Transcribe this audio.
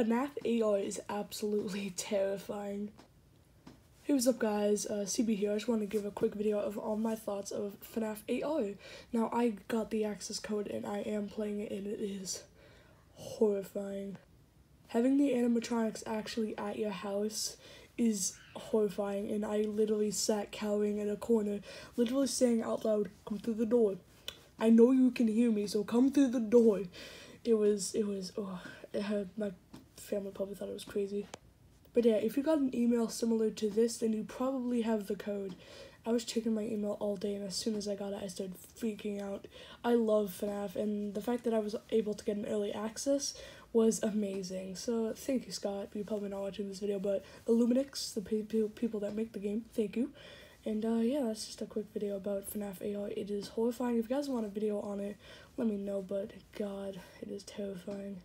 FNAF AR is absolutely terrifying. Hey, what's up guys, uh, CB here, I just want to give a quick video of all my thoughts of FNAF AR. Now, I got the access code and I am playing it and it is horrifying. Having the animatronics actually at your house is horrifying and I literally sat cowering in a corner, literally saying out loud, come through the door. I know you can hear me, so come through the door. It was, it was, oh, it had, my family probably thought it was crazy. But yeah, if you got an email similar to this, then you probably have the code. I was checking my email all day, and as soon as I got it, I started freaking out. I love FNAF, and the fact that I was able to get an early access was amazing. So thank you, Scott. You're probably not watching this video, but Illuminix, the pe people that make the game, thank you. And uh, yeah, that's just a quick video about FNAF AR. It is horrifying. If you guys want a video on it, let me know, but god, it is terrifying.